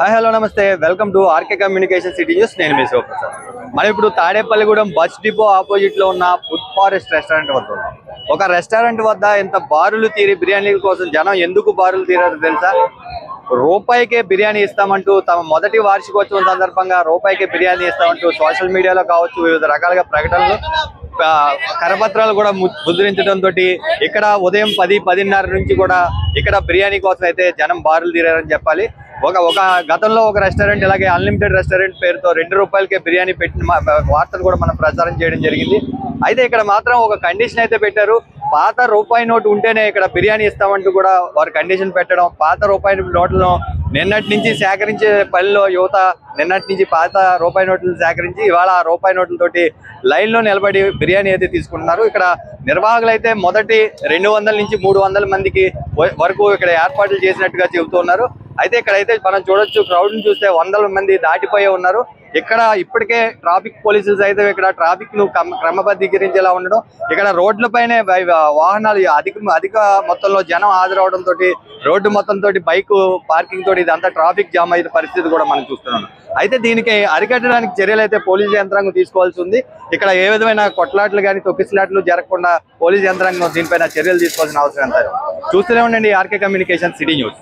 Hi hello నమస్తే. Welcome to RK communication city news. నేను మీ శివప్రసాద్. మనం ఇప్పుడు తాడేపల్లిగూడెం బస్ డిపో ఆపోజిట్లో ఉన్న ఫుడ్ ఫారెస్ట్ రెస్టారెంట్ వద్ద ఉన్నాం. ఒక రెస్టారెంట్ వద్ద ఇంత బారులు తీరి బిర్యానీల కోసం జనం ఎందుకు బారులు తీరారు తెలుసా? రూపాయికే బిర్యానీ ఇస్తామంటూ తమ మొదటి వార్షికోత్సవం సందర్భంగా రూపాయికే బిర్యానీ ఇస్తామంటూ సోషల్ మీడియాలో కావచ్చు వివిధ రకాలుగా ప్రకటనలు కరపత్రాలు కూడా ము- ముద్రించడం తోటి ఇక్కడ ఉదయం పది పదిన్నర నుంచి కూడా ఇక్కడ బిర్యానీ కోసం అయితే జనం బారులు తీరారని చెప్పాలి. ఒక ఒక గతంలో ఒక రెస్టారెంట్ ఇలాగే అన్లిమిటెడ్ రెస్టారెంట్ పేరుతో రెండు రూపాయలకే బిర్యానీ పెట్టిన వార్తలు కూడా మనం ప్రచారం చేయడం జరిగింది. అయితే ఇక్కడ మాత్రం ఒక కండిషన్ అయితే పెట్టారు. పాత రూపాయి నోటు ఉంటేనే ఇక్కడ బిర్యానీ ఇస్తామంటూ కూడా వారు కండిషన్ పెట్టడం. పాత రూపాయి నోట్లను నిన్నటి నుంచి సేకరించే పనిలో యువత నిన్నటి నుంచి పాత రూపాయి నోట్లను సేకరించి ఇవాళ ఆ రూపాయి నోట్లతోటి లైన్లో నిలబడి బిర్యానీ అయితే తీసుకుంటున్నారు. ఇక్కడ నిర్వాహకులు అయితే మొదటి రెండు వందల నుంచి మూడు వందల మందికి వరకు ఇక్కడ ఏర్పాట్లు చేసినట్టుగా చెబుతున్నారు అయితే ఇక్కడైతే మనం చూడొచ్చు క్రౌడ్ని చూస్తే వందల మంది దాటిపోయే ఉన్నారు. ఇక్కడ ఇప్పటికే ట్రాఫిక్ పోలీసులు అయితే ఇక్కడ ట్రాఫిక్ను క్రమబద్ధీకరించేలా ఉండడం. ఇక్కడ రోడ్లపైనే వై- వాహనాలు అధిక అధిక మొత్తంలో జనం హాజరవడం తోటి రోడ్డు మొత్తం తోటి బైక్ పార్కింగ్ తోటి ఇదంతా ట్రాఫిక్ జామ్ అయిన పరిస్థితి కూడా మనం చూస్తున్నాం. అయితే దీనికి అరికట్టడానికి చర్యలు అయితే పోలీసు యంత్రాంగం తీసుకోవాల్సి ఉంది. ఇక్కడ ఏ విధమైన కొట్లాట్లు కానీ తొక్కిసలాట్లు జరగకుండా పోలీసు యంత్రాంగం దీనిపైన చర్యలు తీసుకోవాల్సిన అవసరం ఎంత? చూస్తూనే ఉండండి ఆర్కే కమ్యూనికేషన్ సిటీ న్యూస్.